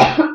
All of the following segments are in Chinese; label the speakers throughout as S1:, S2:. S1: Yeah.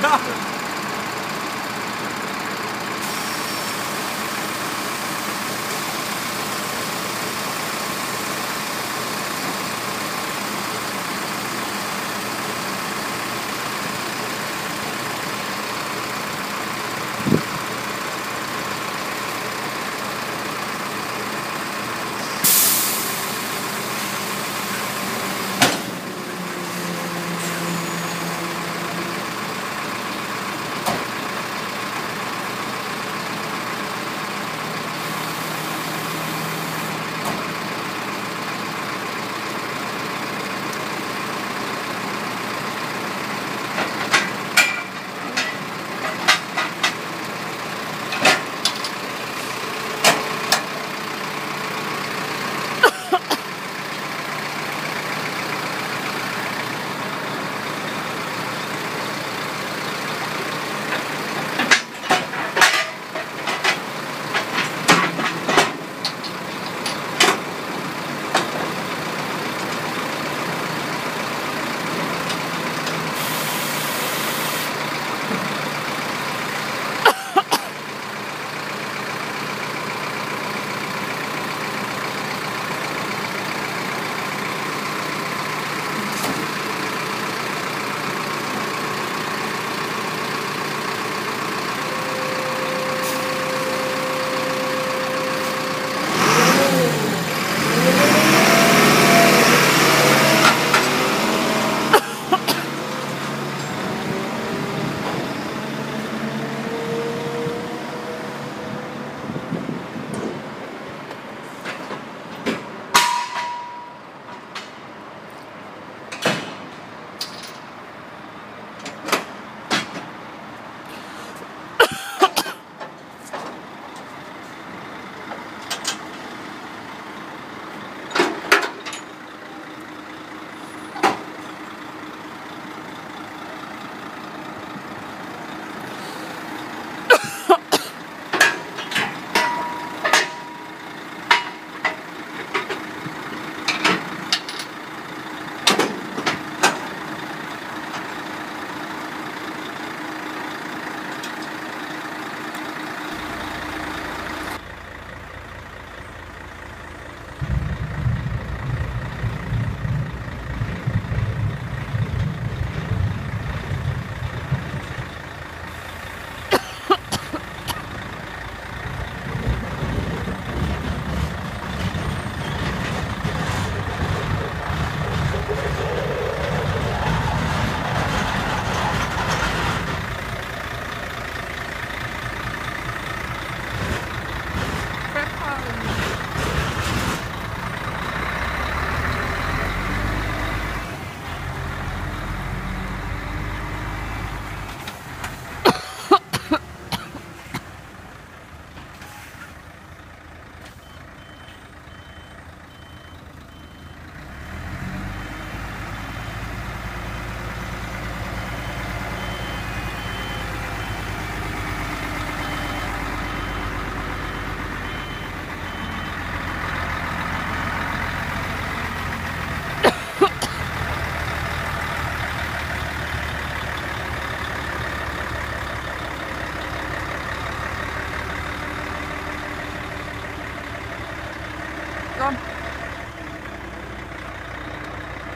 S1: no.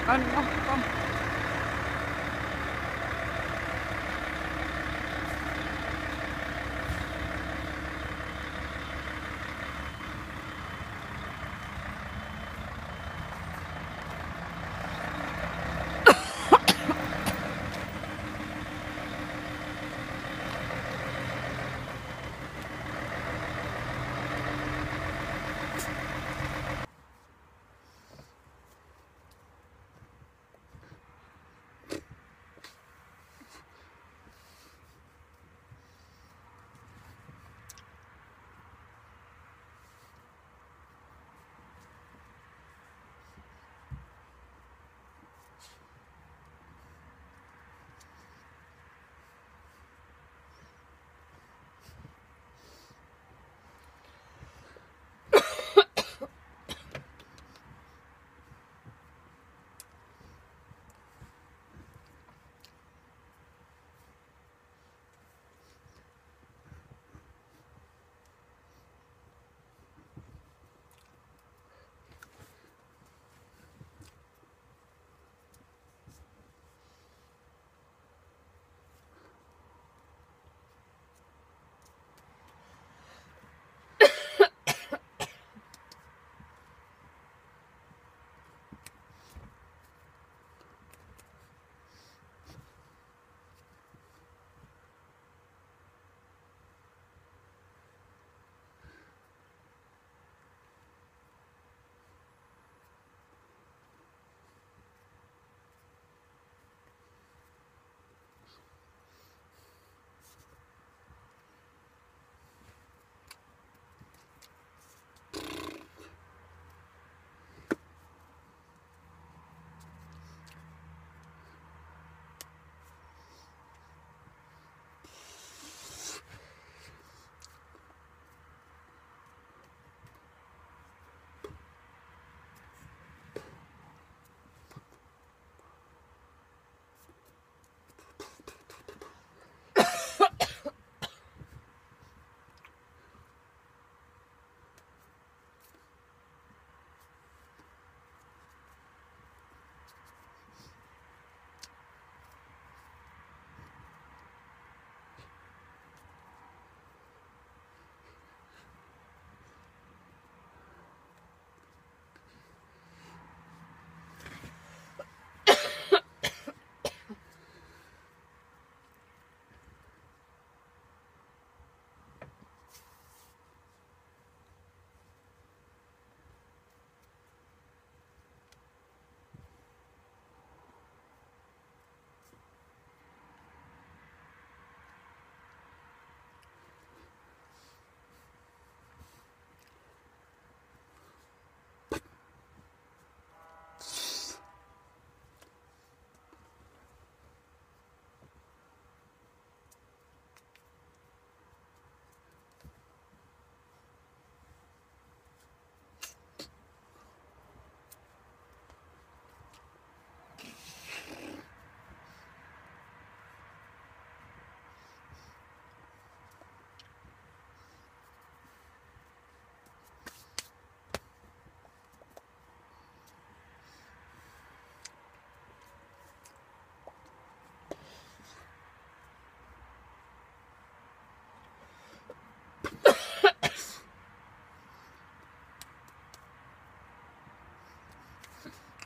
S1: 啊，好。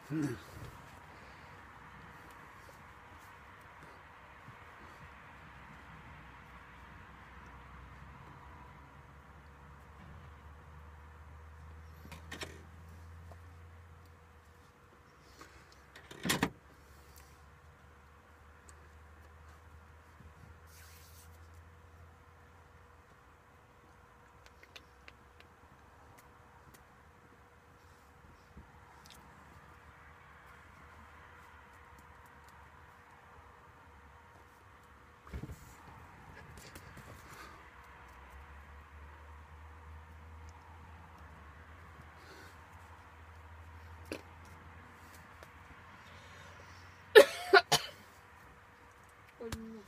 S1: Hmm. 闺蜜。